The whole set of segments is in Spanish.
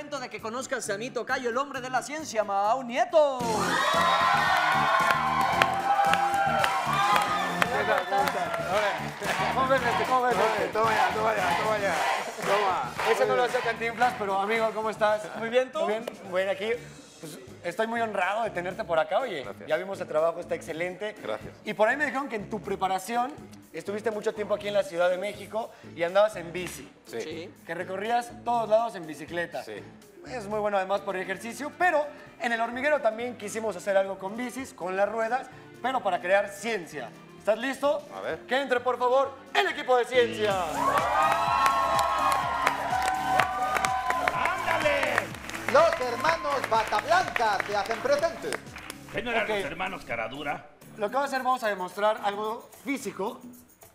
momento de que conozcas a mi tocayo, el hombre de la ciencia, Mau Nieto. ¿Cómo ves este? ¿Cómo ves este? Toma ya, toma ya, toma ya. Toma. Ese no lo hace Cantinflas, pero amigo, ¿cómo estás? Muy bien, ¿tú? Muy bien. Bueno, aquí pues, estoy muy honrado de tenerte por acá, oye. Gracias. Ya vimos el trabajo, está excelente. Gracias. Y por ahí me dijeron que en tu preparación estuviste mucho tiempo aquí en la Ciudad de México y andabas en bici. Sí. Sí. Que recorrías todos lados en bicicleta. Sí. Es muy bueno además por el ejercicio, pero en el hormiguero también quisimos hacer algo con bicis, con las ruedas, pero para crear ciencia. ¿Estás listo? A ver. Que entre, por favor, el equipo de ciencia. ¡Ándale! Los hermanos Bata Blanca se hacen presentes. ¿Qué no eran los hermanos Caradura? Lo que vamos a hacer, vamos a demostrar algo físico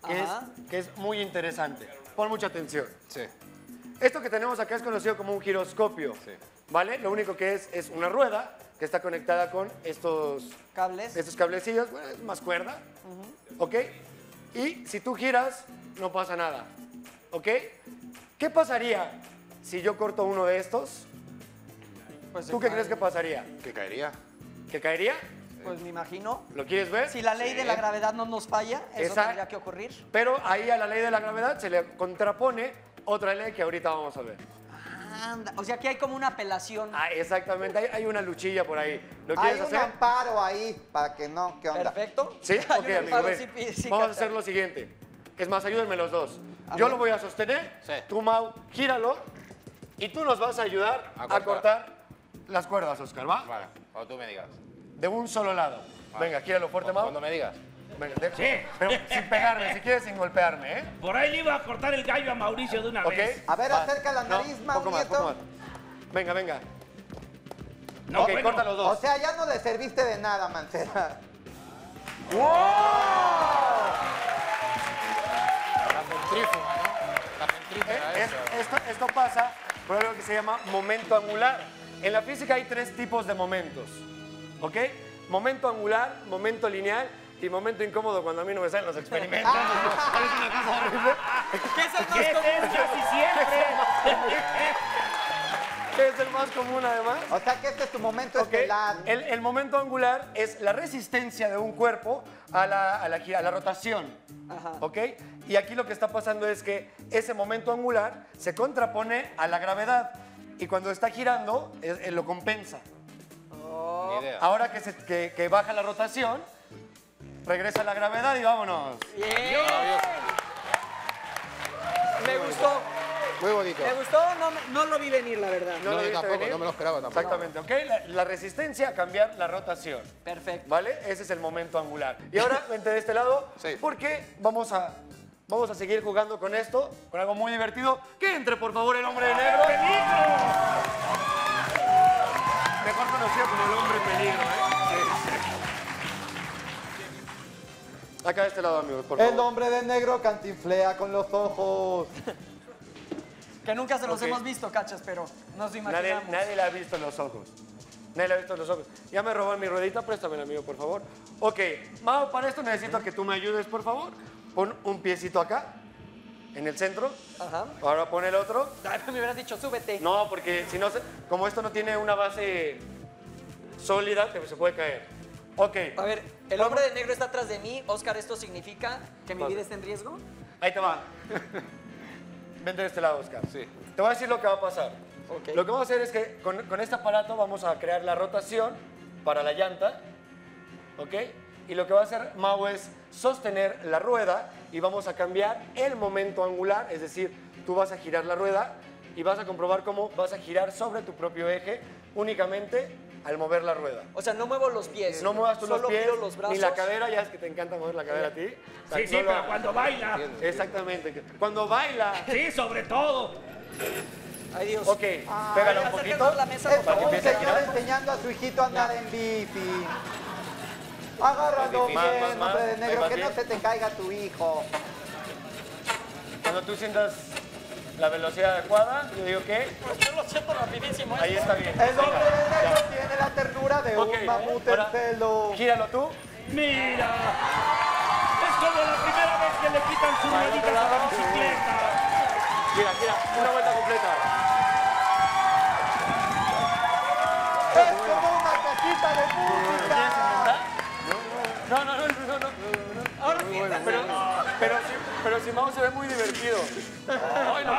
que, es, Ajá. que es muy interesante. Pon mucha atención. Sí. Esto que tenemos acá es conocido como un giroscopio. Sí. ¿Vale? Lo único que es es una rueda que está conectada con estos, Cables. estos cablecillos. Bueno, es más cuerda. ¿Ok? Y si tú giras, no pasa nada. ¿Ok? ¿Qué pasaría si yo corto uno de estos? Pues, ¿Tú qué crees que pasaría? ¿Qué caería? ¿Que caería? Pues me imagino. ¿Lo quieres ver? Si la ley de la gravedad no nos falla, eso Esa- tendría que ocurrir. Pero ahí a la ley de la gravedad se le contrapone otra ley que ahorita vamos a ver. Anda. O sea, que hay como una apelación. Ah, exactamente, hay, hay una luchilla por ahí. ¿Lo Hay quieres un hacer? amparo ahí para que no, ¿qué onda? Perfecto. Sí, Hay ok, un amigo. sí, sí, Vamos a hacer lo siguiente. Es más, ayúdenme los dos. A Yo lo voy a sostener, Sí. tú, Mau, gíralo y tú nos vas a ayudar A a cortar. cortar, las cuerdas, Oscar, ¿va? Vale, cuando tú me digas. De un solo lado. Venga, gíralo fuerte, Mau. Cuando me digas. Venga, de- Sí. Pero sin pegarme, si quieres sin golpearme, ¿eh? Por ahí le iba a cortar el gallo a Mauricio de una ¿Ok? vez. A ver, Va. acerca la nariz, Mau poco más, Nieto. poco más. Venga, venga. No, ok, bueno, corta los O dos. sea, ya no le serviste de nada, Mancera. La centrífuga, ¿no? La centrífuga, Eh, es- esto, esto pasa por algo que se llama momento angular. En la física hay tres tipos de momentos. ¿Ok? Momento angular, momento lineal y momento incómodo cuando a mí no me salen los experimentos. Parece una cosa horrible. ¿Qué es el más ¿Qué común? es casi siempre? Que es el más común además. O sea, que este es tu momento ¿Ok? estelar. El, el momento angular es la resistencia de un cuerpo a la, a la, a la rotación. Ajá. ¿Ok? Y aquí lo que está pasando es que ese momento angular se contrapone a la gravedad. Y cuando está girando, es- eh, lo compensa. Ni idea. Ahora que, se- que- que baja la rotación, regresa la gravedad y vámonos. Bien. Me gustó. Muy bonito. Me gustó, no, no lo vi venir, la verdad. ¿No No, lo tampoco, venir? no me lo esperaba tampoco. Exactamente, ¿ok? La, la resistencia a cambiar la rotación. Perfecto. ¿Vale? Ese es el momento angular. Y ahora, vente de este lado, Sí. porque vamos a, vamos a seguir jugando con esto, con algo muy divertido. Que entre, por favor, el hombre de negro. Mejor conocido como el hombre peligro, ¿eh? Sí. Acá de este lado, amigos, por El hombre de negro cantinflea con los ojos. Que nunca se los hemos visto, cachas, pero nos Nadie, imaginamos. nadie le ha visto en los ojos. Nadie le ha visto en los ojos. Ya me robó mi ruedita, préstamela, amigo, por favor. Ok, Mao, para esto necesito que tú me ayudes, por favor. Pon un piecito acá, en el centro. Ajá. Ahora pon el otro. Ay, me hubieras dicho, súbete. No, porque si no, se- como esto no tiene una base sólida, se puede caer. Ok, A ver, el hombre de negro está atrás de mí. Oscar, ¿esto significa que mi vida está en riesgo? ahí te va. Vente de este lado, Oscar. Sí. Te voy a decir lo que va a pasar. Ok. Lo que vamos a hacer es que con, con este aparato vamos a crear la rotación para la llanta, ¿ok? Y lo que va a hacer Mau es sostener la rueda y vamos a cambiar el momento angular, es decir, tú vas a girar la rueda y vas a comprobar cómo vas a girar sobre tu propio eje únicamente al mover la rueda. O sea, no muevo los pies. No muevas tú los solo pies los brazos. ni la cadera, ya es que te encanta mover la cadera a ti. O sea, Sí, no sí, lo pero hagas. cuando baila. Exactamente. Cuando baila. Sí, sobre todo. Ay, Dios. Ok, pégala un poquito. la mesa, Es por Para que un favor. empiece a señor girar. enseñando a su hijito a andar en bici. Agárralo bien, hombre de negro, que no se te caiga tu hijo. Cuando tú sientas la velocidad adecuada, yo digo que... Pues yo lo siento rapidísimo. ¿eh? Ahí está bien. El hombre de negro tiene la ternura de okay, un mamut en pelo. Gíralo tú. ¡Mira! Es como la primera vez que le quitan sus manitas a la bicicleta. Mira, mira, una vuelta completa. es como una casita de música. No, no, no, no, no. Ahora sí, Pero, pero, si, pero si Mau se ve muy divertido. Ay, no.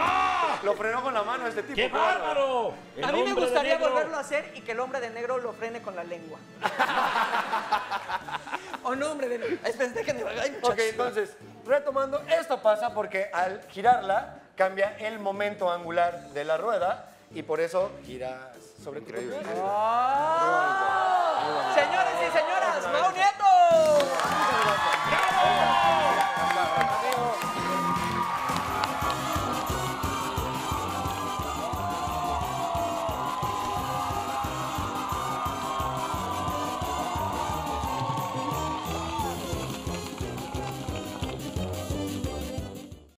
Lo frenó con la mano este tipo. ¡Qué bárbaro. a mí me gustaría volverlo a hacer y que el hombre de negro lo frene con la lengua. o no, hombre de negro. Espérate que me ay, muchachos. Ok, entonces, retomando, esto pasa porque al girarla cambia el momento angular de la rueda y por eso giras sobre tu Increíble.